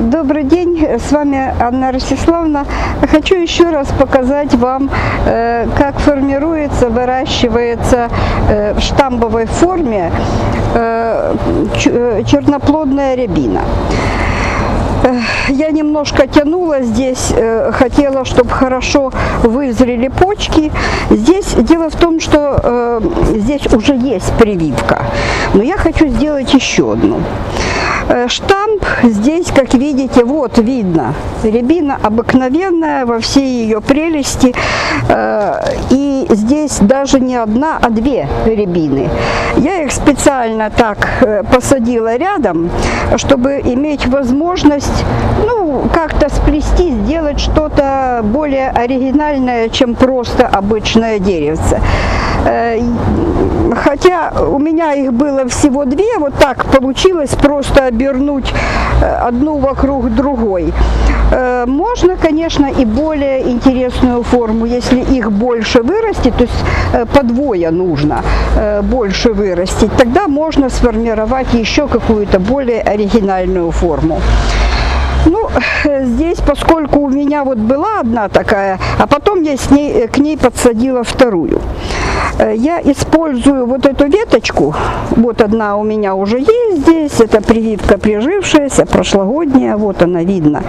Добрый день, с вами Анна Ростиславовна. Хочу еще раз показать вам, э, как формируется, выращивается э, в штамбовой форме э, черноплодная рябина. Я немножко тянула здесь, хотела, чтобы хорошо вызрели почки. Здесь дело в том, что здесь уже есть прививка, но я хочу сделать еще одну. Э, Штамп здесь, как видите, вот видно, рябина обыкновенная во всей ее прелести. Э, И здесь даже не одна, а две рябины. Я их специально так э, посадила рядом, чтобы иметь возможность, ну, как-то сплести, сделать что-то более оригинальное, чем просто обычное деревце. Э, Хотя у меня их было всего две, вот так получилось просто обернуть э, одну вокруг другой. Э, Можно, конечно, и более интересную форму, если их больше вырастет, то есть э, по двое нужно больше вырастить, тогда можно сформировать еще какую-то более оригинальную форму. Ну, здесь, поскольку у меня вот была одна такая, а потом я с ней, к ней подсадила вторую. Э, Я использую вот эту веточку, вот одна у меня уже есть здесь, это прививка прижившаяся, прошлогодняя, вот она видно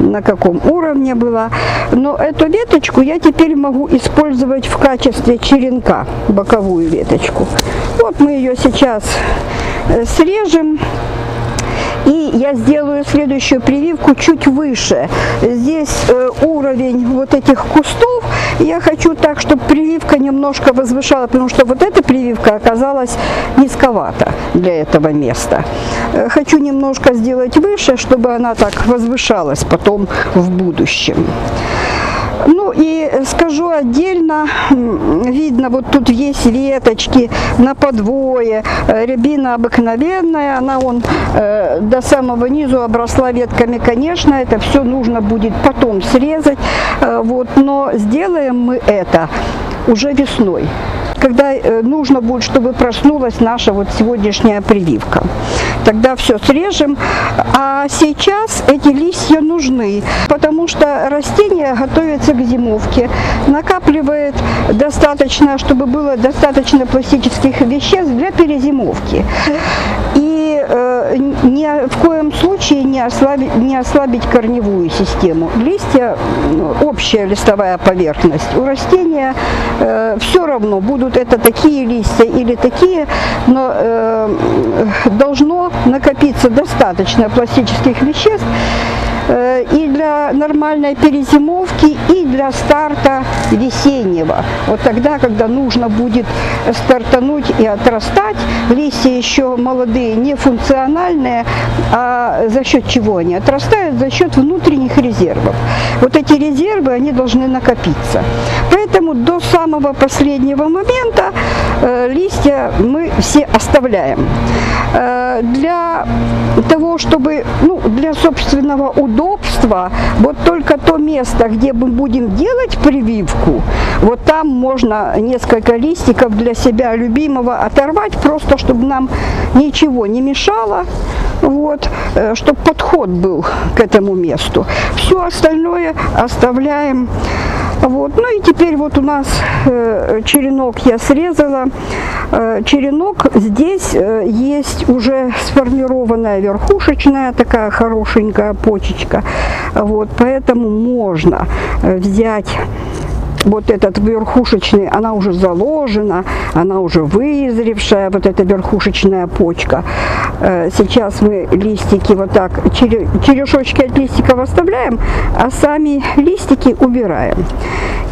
на каком уровне была. Но эту веточку я теперь могу использовать в качестве черенка, боковую веточку. Вот мы ее сейчас э, срежем. И я сделаю следующую прививку чуть выше. Здесь э, уровень вот этих кустов. Я хочу так, чтобы прививка немножко возвышала, потому что вот эта прививка оказалась низковата для этого места. Э, хочу немножко сделать выше, чтобы она так возвышалась потом в будущем. Ну и скажу отдельно, видно, вот тут есть веточки на подвое, Э, рябина обыкновенная, она вон э, до самого низу обросла ветками, конечно, это все нужно будет потом срезать, э, вот, но сделаем мы это уже весной когда э, нужно будет, чтобы проснулась наша вот сегодняшняя прививка. Тогда все срежем. А сейчас эти листья нужны, потому что растение готовится к зимовке, накапливает достаточно, чтобы было достаточно пластических веществ для перезимовки. И ни в коем случае не ослабить, не ослабить корневую систему. Листья, ну, общая листовая поверхность. У растения э, все равно, будут это такие листья или такие, но э, должно накопиться достаточно пластических веществ и для нормальной перезимовки, и для старта весеннего. Вот тогда, когда нужно будет стартануть и отрастать, листья еще молодые, не функциональные, а за счет чего они отрастают? За счет внутренних резервов. Вот эти резервы, они должны накопиться. Поэтому до самого последнего момента э, листья мы все оставляем. Э, для того, чтобы, ну, для собственного удобства, вот только то место, где мы будем делать прививку, вот там можно несколько листиков для себя любимого оторвать, просто чтобы нам ничего не мешало, вот, чтобы подход был к этому месту. Все остальное оставляем. Вот. Ну и теперь вот у нас э, черенок я срезала. Э, черенок здесь э, есть уже сформированная верхушечная такая хорошенькая почечка. Вот, поэтому можно взять вот этот верхушечный, она уже заложена, она уже вызревшая, вот эта верхушечная почка. Э, Сейчас мы листики вот так, чере- черешочки от листиков оставляем, а сами листики убираем.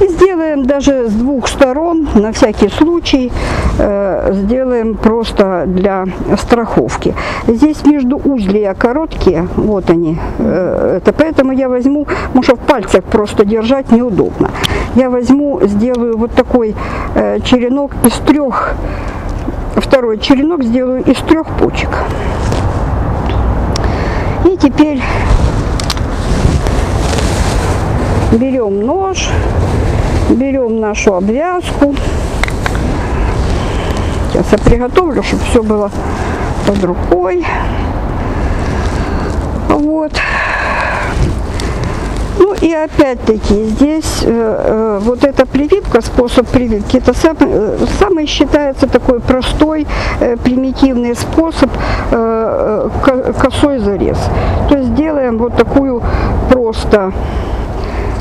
И сделаем даже с двух сторон, на всякий случай, э, сделаем просто для страховки. Здесь между узлия короткие, вот они, э, это поэтому я возьму, потому что в пальцах просто держать неудобно. Я возьму, сделаю вот такой э, черенок из трех, второй черенок сделаю из трех почек. И теперь берем нож, берем нашу обвязку. Сейчас я приготовлю, чтобы все было под рукой. Вот. И опять-таки здесь э, э, вот эта прививка, способ прививки, это сам, э, самый считается такой простой, э, примитивный способ э, ко- косой зарез. То есть делаем вот такую просто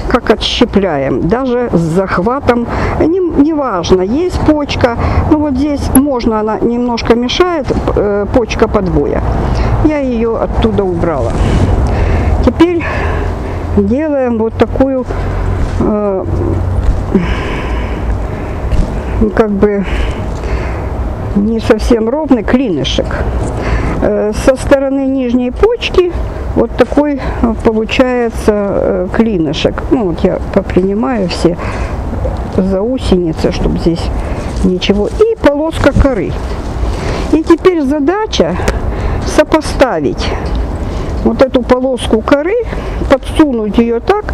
как отщепляем, даже с захватом, не, не важно, есть почка, ну вот здесь можно, она немножко мешает, э, почка подвоя. Я ее оттуда убрала. Теперь делаем вот такую э, как бы не совсем ровный клинышек. Э, Со стороны нижней почки вот такой э, получается э, клинышек. Ну вот я попринимаю все заусеницы, чтобы здесь ничего. И полоска коры. И теперь задача сопоставить вот эту полоску коры, подсунуть ее так,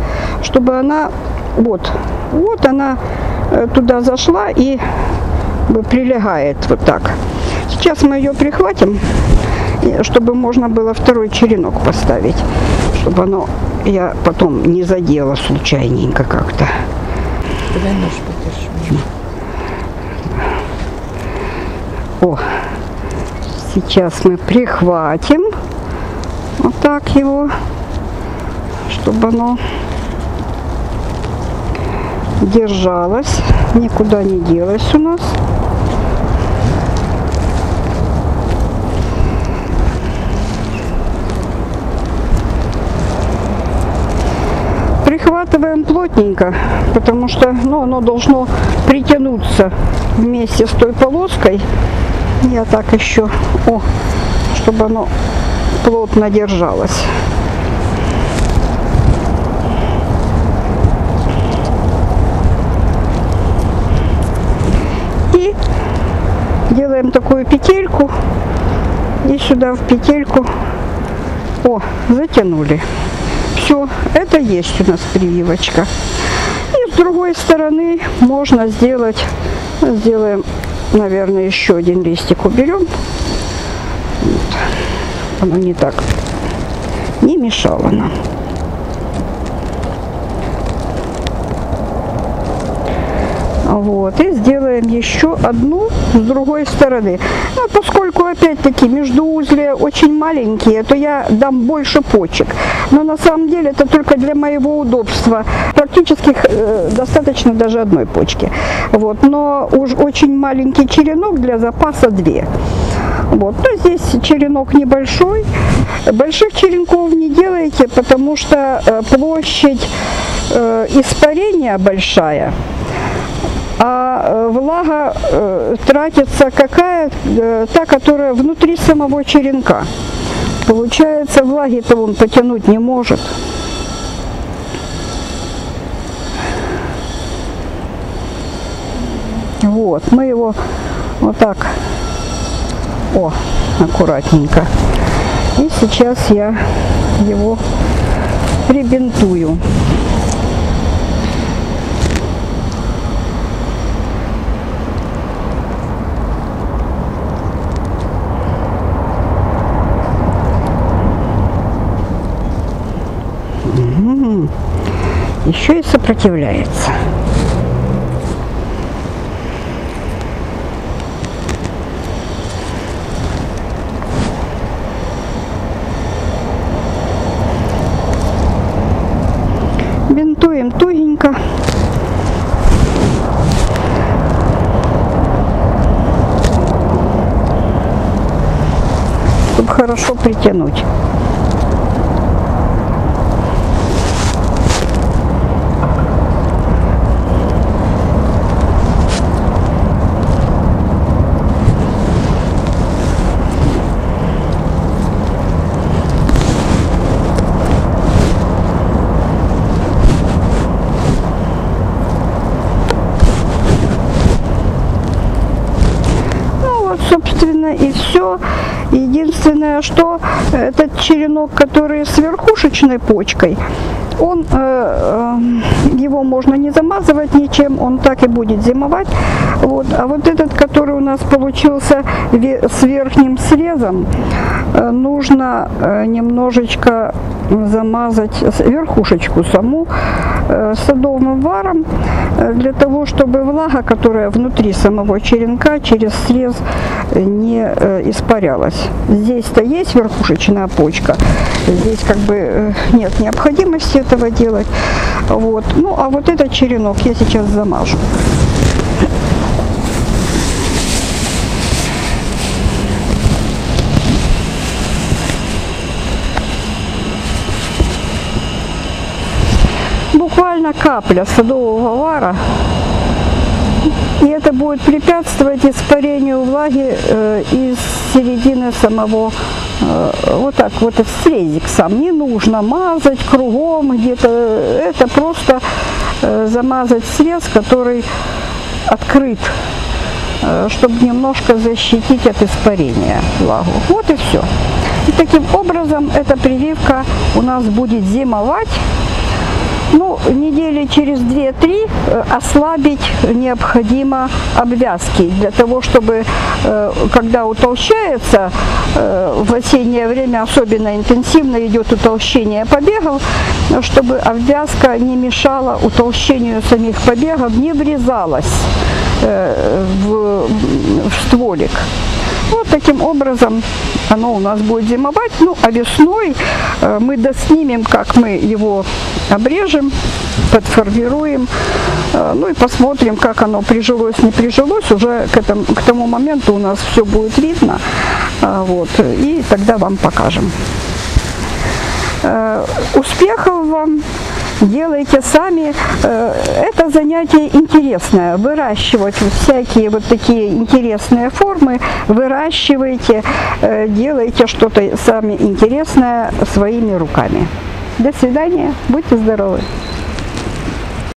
чтобы она, вот, вот она э, туда зашла и бы прилегает вот так. Сейчас мы ее прихватим, чтобы можно было второй черенок поставить, чтобы оно я потом не задела случайненько как-то. О, сейчас мы прихватим вот так его, чтобы оно держалось, никуда не делось у нас. Прихватываем плотненько, потому что ну, оно должно притянуться вместе с той полоской. Я так еще, о, чтобы оно плотно держалось. И делаем такую петельку. И сюда в петельку. О, затянули. Все, это есть у нас прививочка. И с другой стороны можно сделать, сделаем, наверное, еще один листик уберем. Оно не так, не мешало нам. Вот, и сделаем еще одну с другой стороны. Ну, поскольку, опять-таки, междуузлия очень маленькие, то я дам больше почек. Но на самом деле это только для моего удобства. Практически э, достаточно даже одной почки. Вот, но уж очень маленький черенок для запаса две. Вот. Но здесь черенок небольшой. Больших черенков не делайте, потому что э, площадь э, испарения большая а э, влага тратится какая? Та, которая внутри самого черенка. Получается, влаги-то он потянуть не может. Вот, мы его вот так, о, аккуратненько. И сейчас я его прибинтую. еще и сопротивляется. Бинтуем тугенько. Чтобы хорошо притянуть. Ну вот, собственно, и все. Единственное, что этот черенок, который с верхушечной почкой, он, э, э, его можно не замазывать ничем, он так и будет зимовать. Вот. А вот этот, который у нас получился с верхним срезом, э, нужно немножечко замазать верхушечку саму садовым варом э, для того, чтобы влага, которая внутри самого черенка через срез э, не э, испарялась. Здесь-то есть верхушечная почка, здесь как бы э, нет необходимости этого делать. Вот. Ну а вот этот черенок я сейчас замажу. Буквально капля садового вара и это будет препятствовать испарению влаги э, из середины самого, э, вот так вот срезик сам. Не нужно мазать кругом где-то, это просто э, замазать срез, который открыт, э, чтобы немножко защитить от испарения влагу. Вот и все. И таким образом эта прививка у нас будет зимовать ну, недели через 2-3 э, ослабить необходимо обвязки для того, чтобы, э, когда утолщается, э, в осеннее время особенно интенсивно идет утолщение побегов, чтобы обвязка не мешала утолщению самих побегов, не врезалась в стволик. Вот таким образом оно у нас будет зимовать. Ну, а весной э, мы доснимем, как мы его обрежем, подформируем, э, ну и посмотрим, как оно прижилось, не прижилось. Уже к, этому, к тому моменту у нас все будет видно, э, вот, и тогда вам покажем. Успехов вам! Делайте сами. Э, Это занятие интересное. Выращивать всякие вот такие интересные формы. Выращивайте, э, делайте что-то сами интересное своими руками. До свидания. Будьте здоровы.